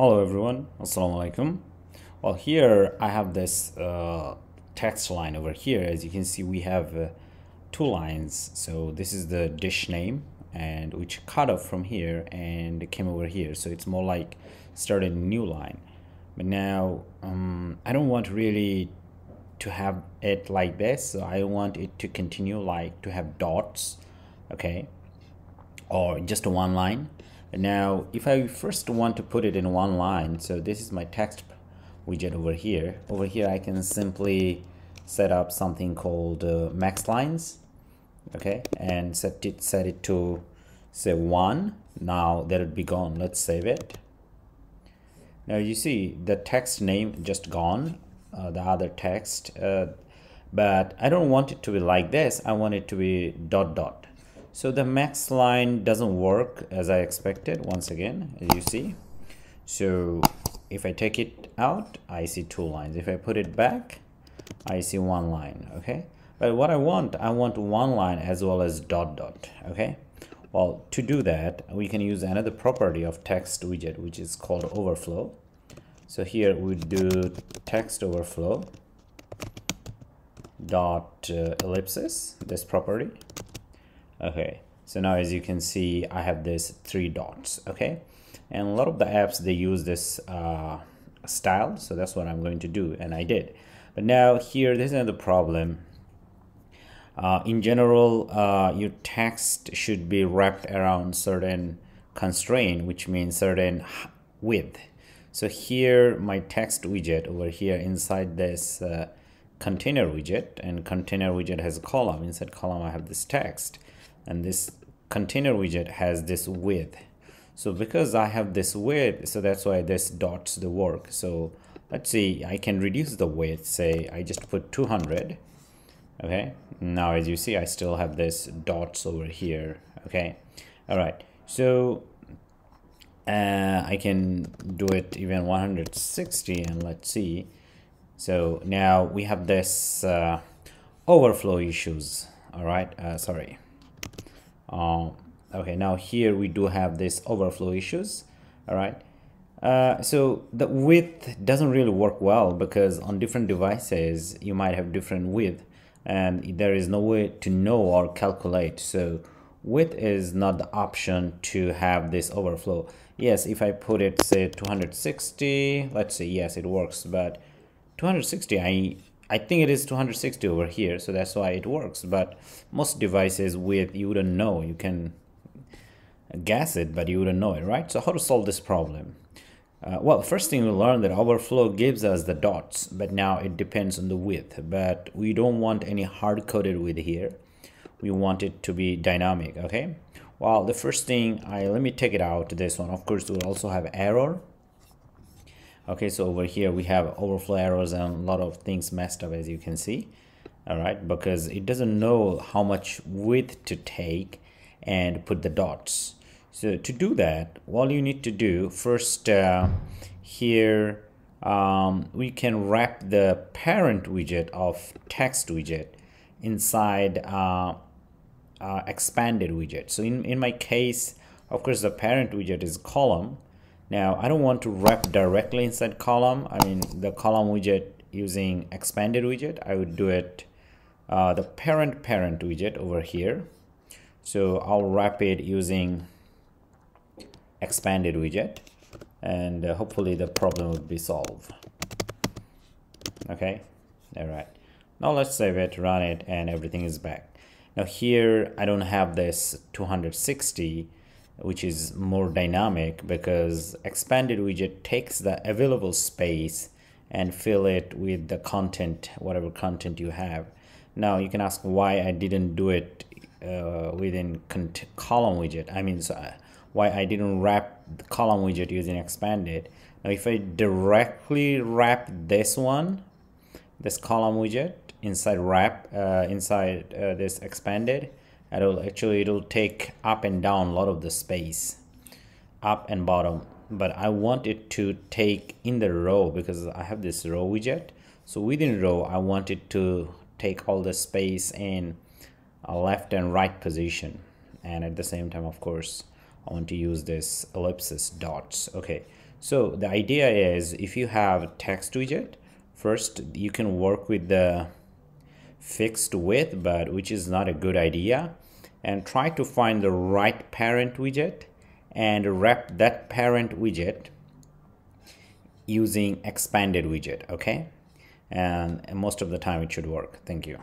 Hello everyone, Assalamu alaikum. Well, here I have this uh, text line over here. As you can see, we have uh, two lines. So this is the dish name and which cut off from here and came over here. So it's more like starting a new line. But now um, I don't want really to have it like this. So I want it to continue like to have dots, okay, or just one line now, if I first want to put it in one line, so this is my text widget over here. Over here, I can simply set up something called uh, max lines, okay, and set it set it to say one. Now that it be gone. Let's save it. Now you see the text name just gone, uh, the other text, uh, but I don't want it to be like this. I want it to be dot dot so the max line doesn't work as I expected once again, as you see. So if I take it out, I see two lines. If I put it back, I see one line, okay? But what I want, I want one line as well as dot dot, okay? Well, to do that, we can use another property of text widget, which is called overflow. So here we do text overflow dot uh, ellipsis, this property okay so now as you can see I have this three dots okay? And a lot of the apps they use this uh, style so that's what I'm going to do and I did. But now here there's another problem. Uh, in general uh, your text should be wrapped around certain constraint which means certain width. So here my text widget over here inside this uh, container widget and container widget has a column. Inside column I have this text and this container widget has this width. So because I have this width so that's why this dots the work. So let's see I can reduce the width say I just put 200 okay? Now as you see I still have this dots over here okay? All right so uh, I can do it even 160 and let's see. So now we have this uh, overflow issues all right? Uh, sorry um, okay now here we do have this overflow issues all right? Uh, so the width doesn't really work well because on different devices you might have different width and there is no way to know or calculate. So width is not the option to have this overflow. Yes if I put it say 260 let's say yes it works but 260 I I think it is 260 over here, so that's why it works. But most devices with you wouldn't know. You can guess it, but you wouldn't know it, right? So how to solve this problem? Uh, well, first thing we learn that overflow gives us the dots, but now it depends on the width. But we don't want any hard-coded width here. We want it to be dynamic, okay? Well, the first thing, I let me take it out, this one. Of course, we'll also have error okay so over here we have overflow errors and a lot of things messed up as you can see. All right because it doesn't know how much width to take and put the dots. So to do that all you need to do first uh, here um, we can wrap the parent widget of text widget inside uh, uh, expanded widget. So in, in my case of course the parent widget is column now I don't want to wrap directly inside column. I mean the column widget using expanded widget. I would do it uh, the parent parent widget over here. So I'll wrap it using expanded widget and uh, hopefully the problem will be solved. Okay, all right. Now let's save it, run it, and everything is back. Now here I don't have this 260 which is more dynamic because expanded widget takes the available space and fill it with the content whatever content you have. Now you can ask why I didn't do it uh, within column widget. I mean so, uh, why I didn't wrap the column widget using expanded. Now if I directly wrap this one this column widget inside wrap uh, inside uh, this expanded it'll actually it'll take up and down a lot of the space up and bottom. But I want it to take in the row because I have this row widget. So within row I want it to take all the space in a left and right position. And at the same time of course I want to use this ellipsis dots. Okay. So the idea is if you have text widget, first you can work with the fixed width, but which is not a good idea. And try to find the right parent widget and wrap that parent widget using expanded widget, okay? And, most of the time it should work. Thank you.